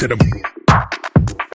to the